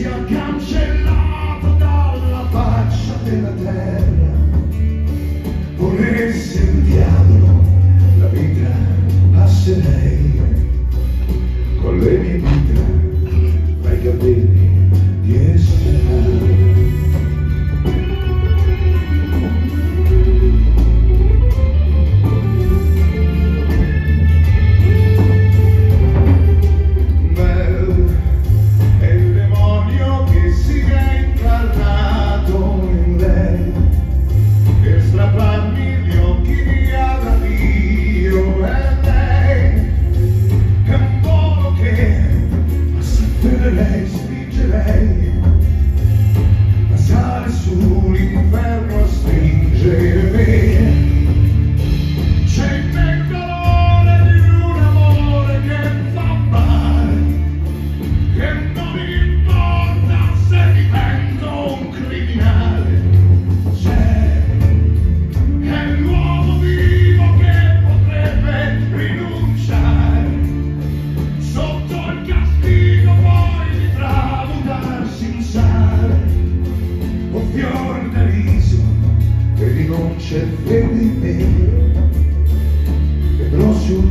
sia cancellato dalla faccia della terra. non c'è fede in me. Vedrò sul